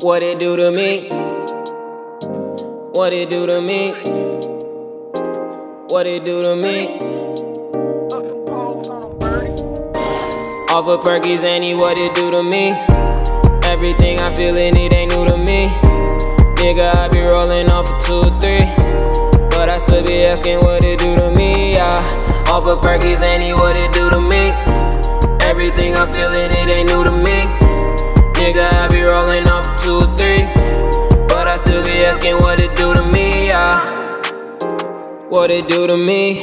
What it do to me? What it do to me? What it do to me? Off of Perky Zannie, what it do to me? Everything I feelin', it ain't new to me. Nigga, I be rolling off of two or three. But I still be asking what it do to me. Yeah. Off of Perky Zannie, what it do to me? Everything I feelin', it ain't new to me. Nigga, I be rollin' off of two three. But I still be asking what it do to me. Yeah. What it do to me?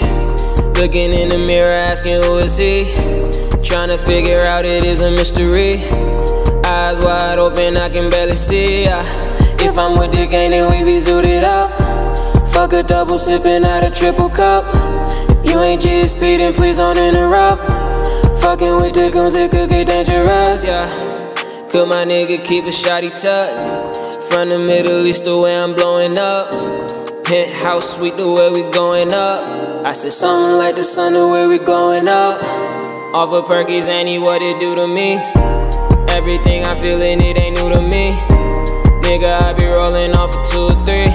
Looking in the mirror, asking who is he? Trying to figure out it is a mystery. Eyes wide open, I can barely see. Yeah. If I'm with the gang, then we be zooted up. Fuck a double sipping out a triple cup. If you ain't GSP, then please don't interrupt. Fucking with the goons, it could get dangerous, yeah. Could my nigga keep a shotty tuck? From the Middle East, the way I'm blowing up. Penthouse suite, the way we going up. I said something like the sun, the way we glowing up. Off of Perky Zannie, what it do to me? Everything I feelin', it ain't new to me. Nigga, I be rollin' off of two or three.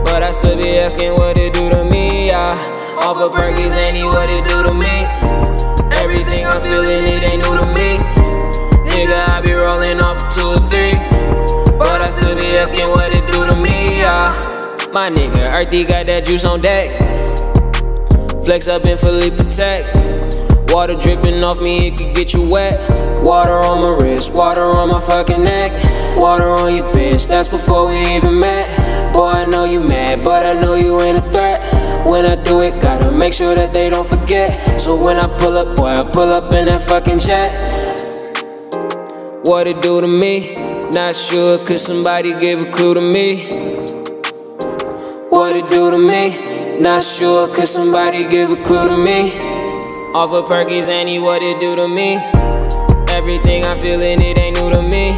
But I still be asking what it do to me, yeah. Off of Perky Zannie, what it do to me? Everything I feelin', it ain't new to me. Nigga, I be two three. But I still be asking what it do to me, yeah. My nigga, Earthy got that juice on deck. Flex up and fully protect. Water dripping off me, it could get you wet. Water on my wrist, water on my fucking neck. Water on your bitch, that's before we even met. Boy, I know you mad, but I know you ain't a threat. When I do it, gotta make sure that they don't forget. So when I pull up, boy, I pull up in that fucking jet. What it do to me? Not sure, cause somebody gave a clue to me. What it do to me? Not sure, cause somebody gave a clue to me. Off of Perky Zannie, what it do to me? Everything I feelin', it ain't new to me.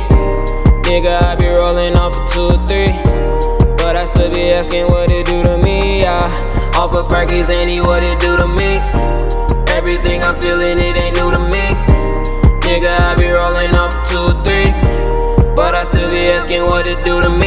Nigga, I be rollin' off of two or three. But I still be asking what it do to me, yeah. Off of Perky Zannie, what it do to me? Everything I'm feelin', what it do to me.